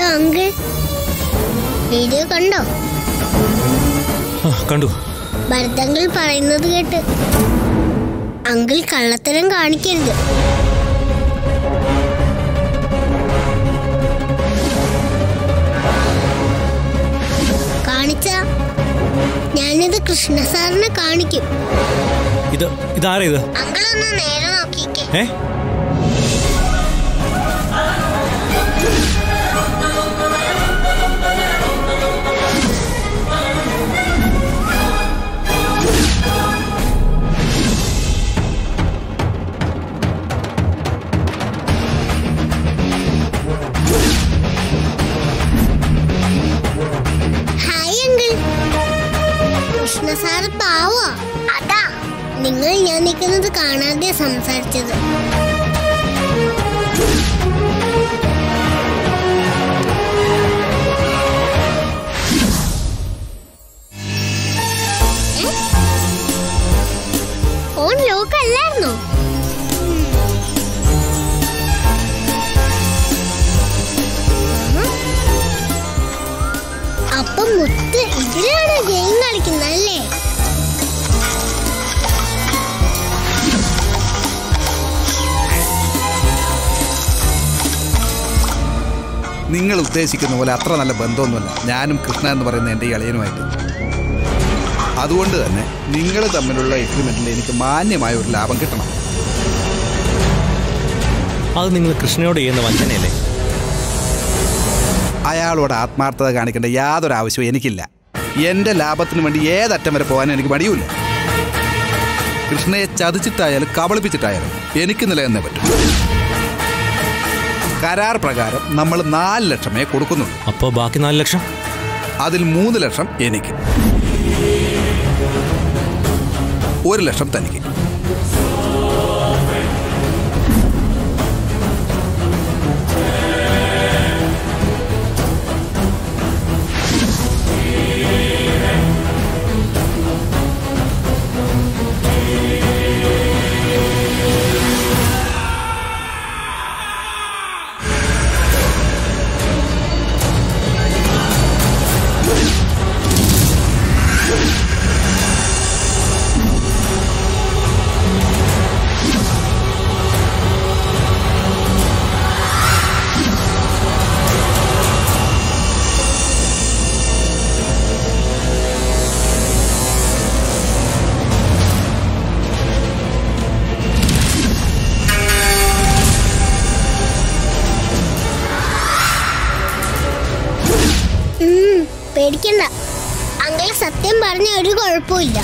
Uncle. Video കണ്ടോ? ആ കണ്ടു. ഭരതങ്കിൾ പറയുന്നത് കേട്ട്. അങ്കിൾ കള്ളത്തരം കാണിക്കരുത്. കാണിച്ച? ഞാനിത് കൃഷ്ണ സാറിനെ കാണിക്കും. ഇത് ഇതാരേ ഇത്? അങ്കിൾ ഒന്ന് നേരെ നോക്കിക്കേ. ഏ? കൃഷ്ണ സാറ് പാവോ? അതാ നിങ്ങൾ ഞാൻ നിൽക്കുന്നത് കാണാതെ സംസാരിച്ചത്. അപ്പം അപ്പൊ മുത്ത് ഇതിലാണ് ഗെയിം കളിക്കുന്നല്ലേ നിങ്ങൾ ഉദ്ദേശിക്കുന്ന പോലെ അത്ര നല്ല ബന്ധമൊന്നുമല്ല. ഞാനും കൃഷ്ണ എന്ന് പറയുന്ന എന്റെ ഇളയനുമായിട്ട് അതുകൊണ്ട് തന്നെ നിങ്ങൾ തമ്മിലുള്ള എഗ്രിമെന്റിൽ എനിക്ക് മാന്യമായ ഒരു ലാഭം കിട്ടണം. അത് നിങ്ങൾ കൃഷ്ണയോട് ചെയ്യുന്ന വഞ്ചനയല്ലേ? അയാളോട് ആത്മാർത്ഥത കാണിക്കേണ്ട യാതൊരു ആവശ്യവും എനിക്കില്ല. എന്റെ ലാഭത്തിന് വേണ്ടി ഏതറ്റം വരെ പോകാനും എനിക്ക് മടിയുമില്ല. കൃഷ്ണയെ ചതിച്ചിട്ടായാലും കബളിപ്പിച്ചിട്ടായാലും എനിക്ക് നിലനിന്നേ പറ്റും. കരാർ പ്രകാരം നമ്മൾ നാല് ലക്ഷമേ കൊടുക്കുന്നുള്ളൂ. അപ്പോൾ ബാക്കി നാല് ലക്ഷം? അതിൽ മൂന്ന് ലക്ഷം എനിക്ക്. ഒരു ലക്ഷം തനിക്ക്. പേടിക്കണ്ട. അങ്കിൾ സത്യം പറഞ്ഞ ഒരു കുഴപ്പമില്ല